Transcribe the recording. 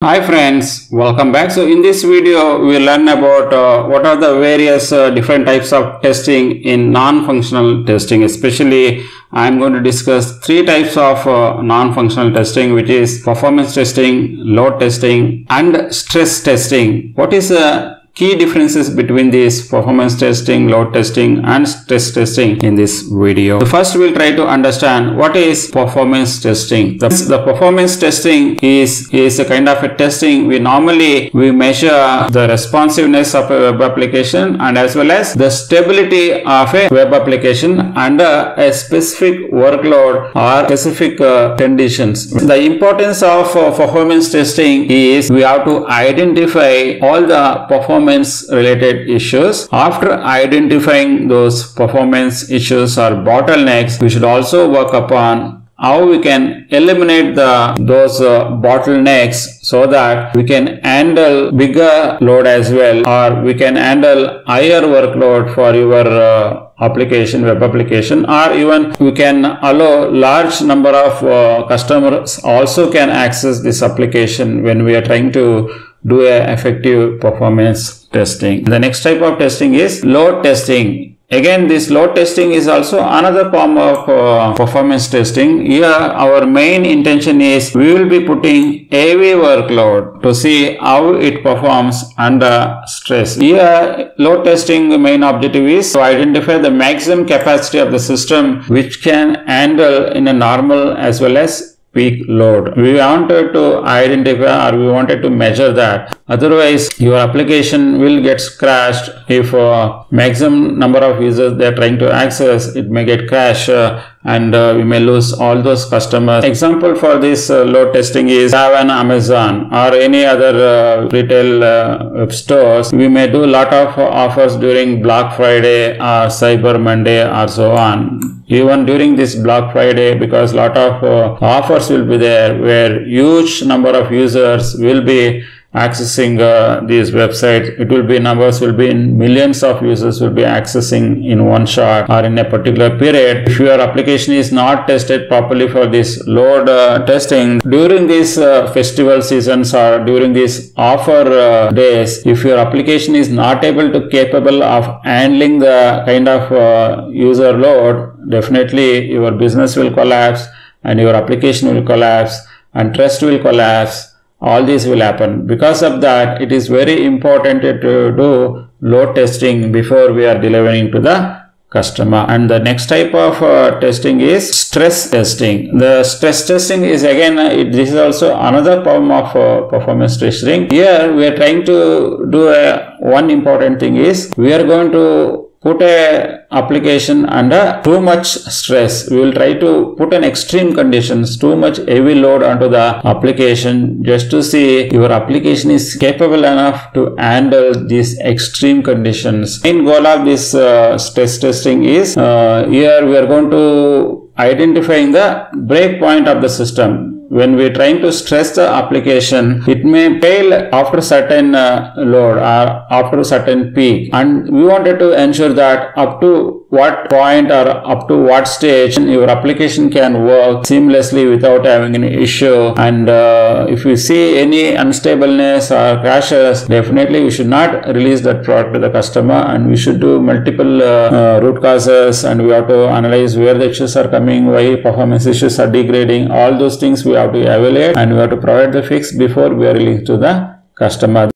Hi friends, welcome back. So in this video, we learn about uh, what are the various uh, different types of testing in non-functional testing. Especially, I am going to discuss three types of uh, non-functional testing, which is performance testing, load testing, and stress testing. What is the key differences between these performance testing, load testing and stress testing in this video. First we'll try to understand what is performance testing. The, the performance testing is, is a kind of a testing we normally we measure the responsiveness of a web application and as well as the stability of a web application under a specific workload or specific uh, conditions. The importance of uh, performance testing is we have to identify all the performance performance related issues. After identifying those performance issues or bottlenecks, we should also work upon how we can eliminate the those uh, bottlenecks so that we can handle bigger load as well or we can handle higher workload for your uh, application web application or even we can allow large number of uh, customers also can access this application when we are trying to do a effective performance testing. The next type of testing is load testing. Again, this load testing is also another form of uh, performance testing. Here, our main intention is we will be putting heavy workload to see how it performs under stress. Here, load testing main objective is to identify the maximum capacity of the system which can handle in a normal as well as peak load. We wanted to identify or we wanted to measure that. Otherwise, your application will get crashed if uh, maximum number of users they are trying to access, it may get crashed uh, and uh, we may lose all those customers. Example for this uh, load testing is have an Amazon or any other uh, retail uh, stores. We may do lot of offers during Black Friday or Cyber Monday or so on. Even during this Black Friday because lot of uh, offers will be there where huge number of users will be accessing uh, these websites it will be numbers will be in millions of users will be accessing in one shot or in a particular period. If your application is not tested properly for this load uh, testing during these uh, festival seasons or during these offer uh, days if your application is not able to capable of handling the kind of uh, user load definitely your business will collapse and your application will collapse and trust will collapse all these will happen. Because of that it is very important to do load testing before we are delivering to the customer. And the next type of uh, testing is stress testing. The stress testing is again uh, it, this is also another form of uh, performance testing. Here we are trying to do a one important thing is we are going to put a application under too much stress. We will try to put an extreme conditions too much heavy load onto the application just to see your application is capable enough to handle these extreme conditions. In goal of this uh, stress testing is uh, here we are going to identifying the break point of the system when we are trying to stress the application, it may fail after certain uh, load or after certain peak. And we wanted to ensure that up to what point or up to what stage your application can work seamlessly without having any issue. And uh, if you see any unstableness or crashes, definitely we should not release that product to the customer and we should do multiple uh, uh, root causes and we have to analyze where the issues are coming, why performance issues are degrading. All those things we have to evaluate and we have to provide the fix before we are released to the customer.